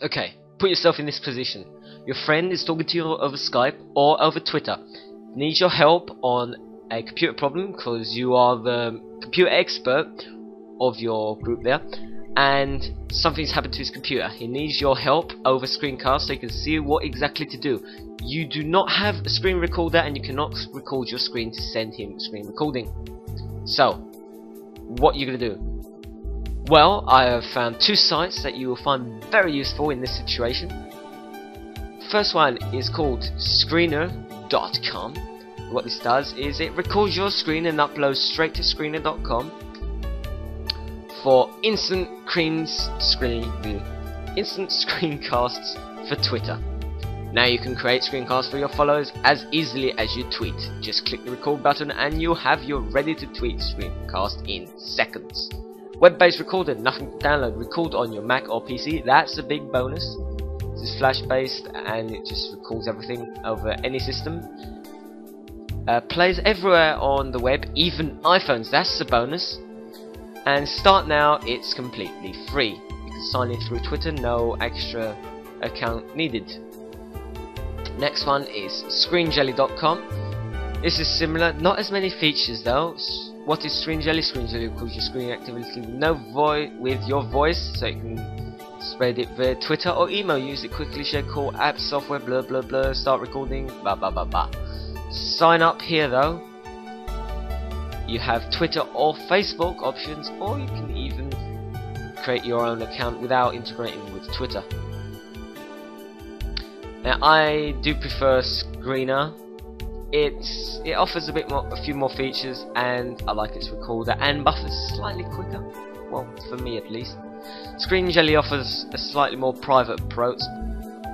Okay, put yourself in this position. Your friend is talking to you over Skype or over Twitter. Needs your help on a computer problem because you are the computer expert of your group there and something's happened to his computer. He needs your help over screencast so you can see what exactly to do. You do not have a screen recorder and you cannot record your screen to send him screen recording. So, what are you going to do? Well, I have found two sites that you will find very useful in this situation. First one is called Screenr.com. What this does is it records your screen and uploads straight to Screenr.com for instant screens screen instant screencasts for Twitter. Now you can create screencasts for your followers as easily as you tweet. Just click the record button and you'll have your ready to tweet screencast in seconds. Web-based recorder, nothing to download, record on your Mac or PC, that's a big bonus. This is flash based and it just records everything over any system. Uh, plays everywhere on the web, even iPhones, that's a bonus. And start now, it's completely free. You can sign in through Twitter, no extra account needed. Next one is ScreenJelly.com. This is similar, not as many features though. What is Screen Jelly? Screen Jelly records your screen activity with no voice with your voice, so you can spread it via Twitter or email. Use it quickly, share call app, software, blah blah blah. Start recording, blah blah blah blah. Sign up here though. You have Twitter or Facebook options, or you can even create your own account without integrating with Twitter. Now I do prefer Screenr it's it offers a bit more, a few more features, and I like its recorder and buffers slightly quicker. Well, for me at least. Screen Jelly offers a slightly more private approach.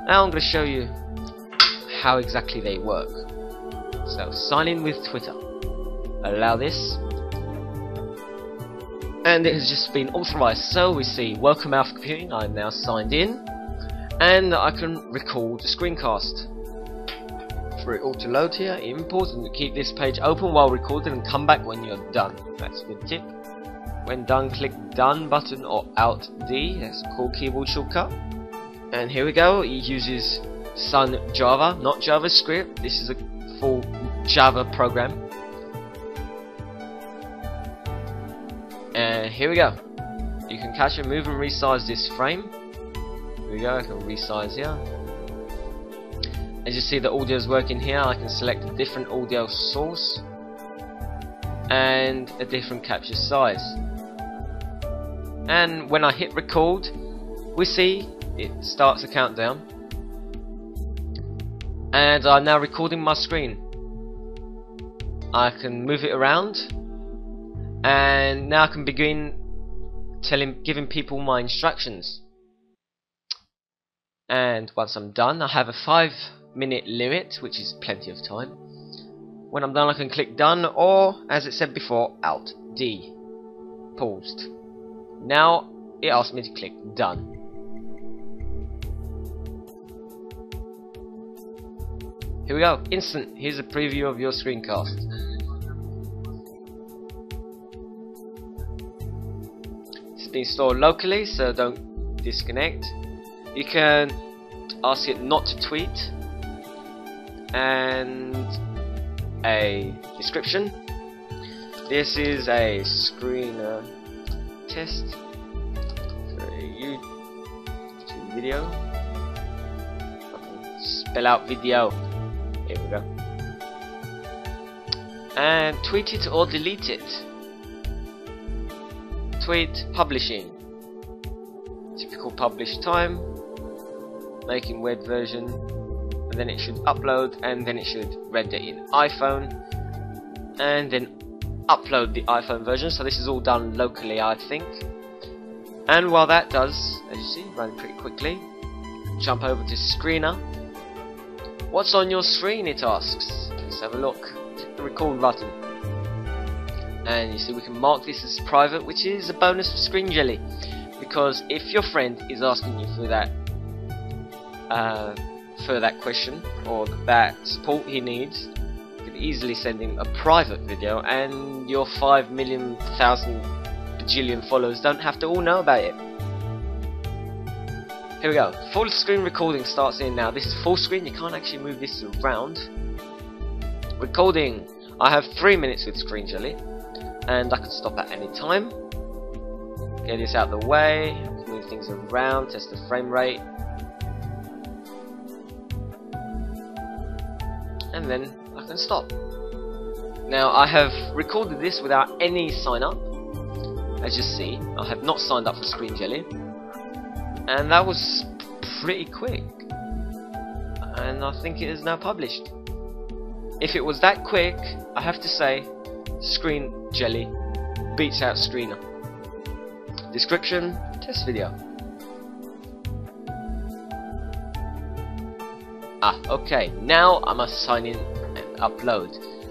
Now I'm going to show you how exactly they work. So sign in with Twitter. Allow this. And it has just been authorized. So we see Welcome Alpha Computing. I'm now signed in. And I can record a screencast for it all to load here. Important to keep this page open while recording and come back when you're done. That's a good tip. When done, click done button or Alt D. That's a cool keyboard shortcut. And here we go. It uses Sun Java, not JavaScript. This is a full Java program. And here we go. You can catch and move and resize this frame. Here we go. I can resize here. As you see the audio is working here, I can select a different audio source and a different capture size. And when I hit record, we see it starts a countdown. And I'm now recording my screen. I can move it around and now I can begin telling giving people my instructions. And once I'm done, I have a 5 minute limit, which is plenty of time. When I'm done I can click done or, as it said before, Alt D. Paused. Now it asks me to click done. Here we go, instant. Here's a preview of your screencast. It's been stored locally, so don't disconnect. You can ask it not to tweet and a description. This is a Screenr test for a YouTube video. Spell out video. Here we go. And tweet it or delete it. Tweet publishing. Typical publish time. Making web version and then it should upload and then it should render in iPhone and then upload the iPhone version. So this is all done locally I think. And while that does as you see running pretty quickly. Jump over to Screenr. What's on your screen it asks? Let's have a look. Hit the record button. And you see we can mark this as private which is a bonus for Screen Jelly. Because if your friend is asking you for that uh, for that question or that support he needs, you can easily send him a private video and your 5 million thousand bajillion followers don't have to all know about it. Here we go. Full screen recording starts in now. This is full screen. You can't actually move this around. Recording. I have three minutes with Screen Jelly, and I can stop at any time. Get this out of the way. Move things around. Test the frame rate. And then I can stop. Now I have recorded this without any sign up. As you see, I have not signed up for Screen Jelly. And that was pretty quick. And I think it is now published. If it was that quick I have to say Screen Jelly beats out Screenr. Description test video ah okay now I must sign in and upload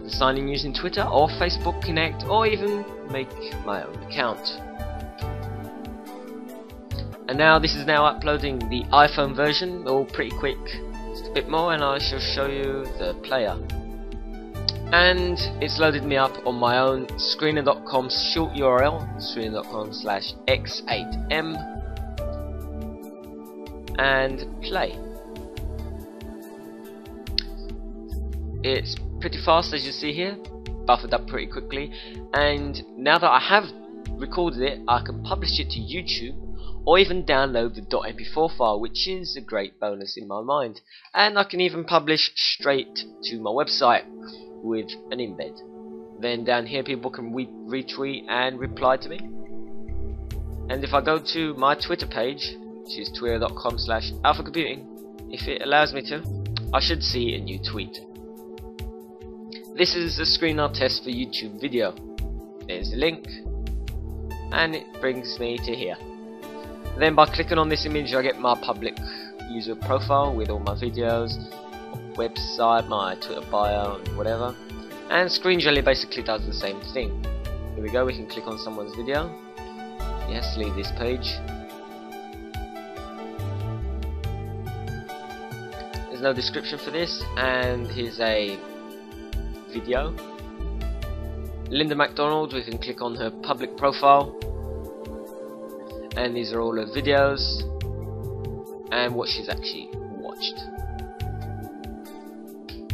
sign in using Twitter or Facebook Connect or even make my own account and now this is now uploading the iPhone version, all pretty quick. Just a bit more and I shall show you the player. And it's loaded me up on my own screenr.com short URL, screenr.com slash x8m and play. It's pretty fast as you see here, buffered up pretty quickly. And now that I have recorded it I can publish it to YouTube or even download the .mp4 file which is a great bonus in my mind. And I can even publish straight to my website with an embed. Then down here people can re retweet and reply to me. And if I go to my Twitter page which is twitter.com slash alphacomputing if it allows me to I should see a new tweet this is a screen I'll test for YouTube video there's the link and it brings me to here then by clicking on this image I get my public user profile with all my videos, website, my Twitter bio and whatever. And Screen Jelly basically does the same thing. Here we go, we can click on someone's video. Yes, leave this page. There's no description for this, and here's a video. Linda McDonald, we can click on her public profile and these are all her videos and what she's actually watched.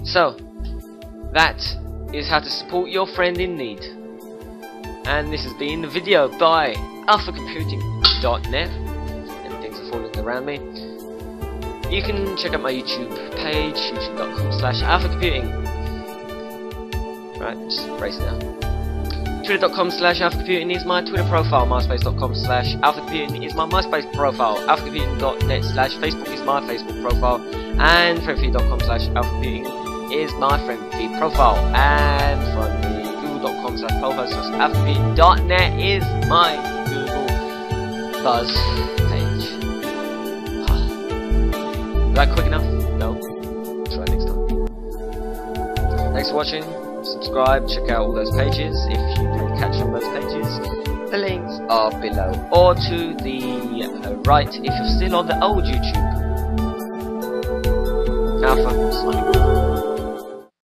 So, that is how to support your friend in need. And this has been the video by alphacomputing.net and things are falling around me. You can check out my YouTube page, youtube.com slash alphacomputing. Right, just brace now. Twitter.com slash alphacomputing is my Twitter profile. MySpace.com slash alphacomputing is my MySpace profile. Alphacomputing.net slash Facebook is my Facebook profile. And friendfeed.com slash alphacomputing is my friendfeed profile. And finally, google.com slash profile slash alphacomputing.net is my Google Buzz page. is that quick enough? No? Try next time. Thanks for watching subscribe, check out all those pages if you didn't catch on those pages. The links are below, or to the right if you're still on the old YouTube. Alpha, signing